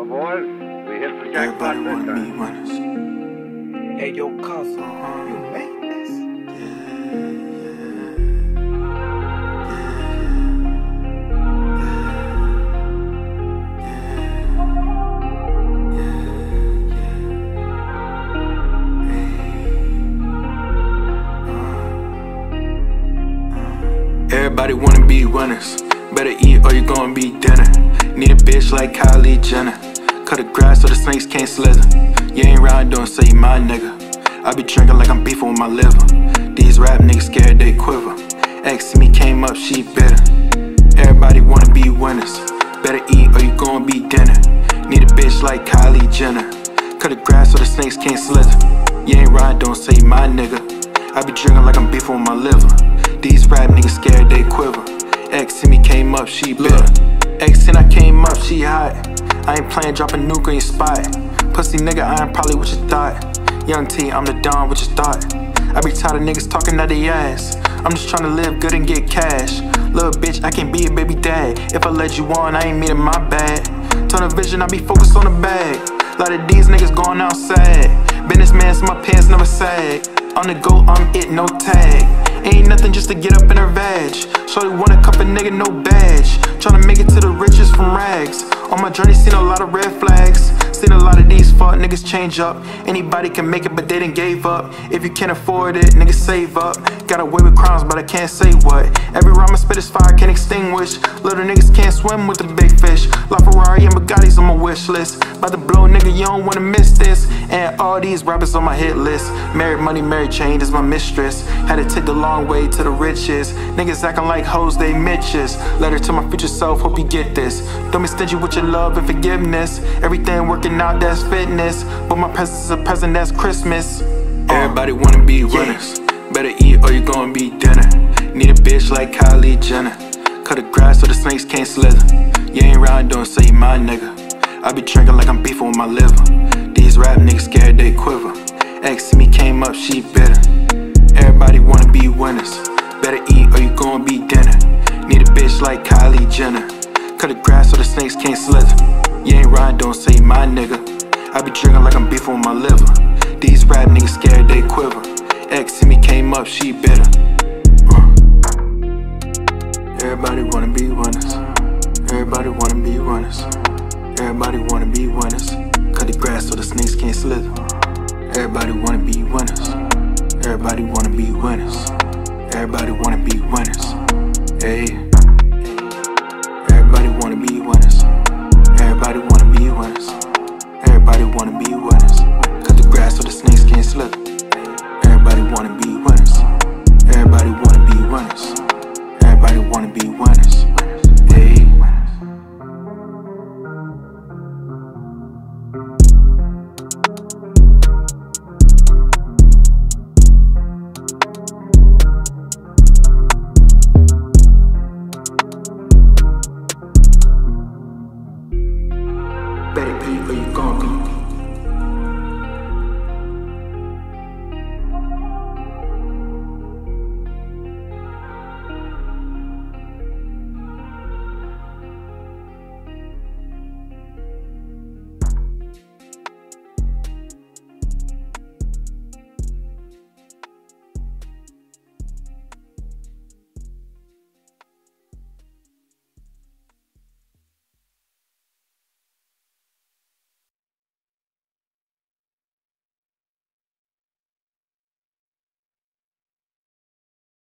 Everybody wanna be winners. Hey, yo, cousin, you made this? Everybody wanna be winners. Better eat or you gonna be dinner. Need a bitch like Kylie Jenner. Cut the grass so the snakes can't slither. You ain't round doing say you my nigga. I be drinking like I'm beefing with my liver. These rap niggas scared they quiver. Ex me came up, she bitter. Everybody wanna be winners. Better eat or you gonna be dinner. Need a bitch like Kylie Jenner. Cut the grass so the snakes can't slither. You ain't round doing say you my nigga. I be drinking like I'm beefing with my liver. These rap niggas scared they quiver. X see me came up, she bitter. X and I came up, she hot. I ain't playing, drop a nuke on your spot. Pussy nigga, I ain't probably what you thought. Young T, I'm the Don, what you thought? I be tired of niggas talking out their ass. I'm just trying to live good and get cash. Little bitch, I can't be a baby dad. If I let you on, I ain't meeting my bad. Tunnel vision, I be focused on the bag. lot of these niggas going outside. Businessman, so my pants never sag. On the go, I'm it, no tag. Ain't nothing just to get up in her vag. Shorty want a cup of nigga, no badge. Tryna make it to the riches from rags. On my journey, seen a lot of red flags. Seen a lot of these fuck niggas change up. Anybody can make it, but they didn't gave up. If you can't afford it, niggas save up. Got away with crimes, but I can't say what. Every rhyme I spit is fire, can't extinguish. Little niggas can't swim with the big fish. LaFerrari Bugattis on my wish list. About to blow, nigga, you don't wanna miss this. And all these rappers on my hit list. Married money, married chain is my mistress. Had to take the long way to the riches. Niggas acting like hoes, they mitches. Letter to my future self, hope you get this. Don't be stingy with your love and forgiveness. Everything working out, that's fitness. But my presence is a present, that's Christmas. Uh. Everybody wanna be winners. Better eat or you gonna be dinner. Need a bitch like Kylie Jenner. Cut the grass so the snakes can't slither. You ain't round doing say my nigga. I be drinking like I'm beefing with my liver. These rap niggas scared they quiver. Ex me came up, she bitter. Everybody wanna be winners. Better eat or you gonna be dinner. Need a bitch like Kylie Jenner. Cut the grass so the snakes can't slither. You ain't round doing say my nigga. I be drinking like I'm beefing with my liver. These rap niggas scared they quiver. Ex me came up, she bitter. Everybody wanna be winners. Everybody wanna be winners. Everybody wanna be winners. Cut the grass so the snakes can't slither. Everybody wanna be winners. Everybody wanna be winners. Everybody wanna be winners. Hey.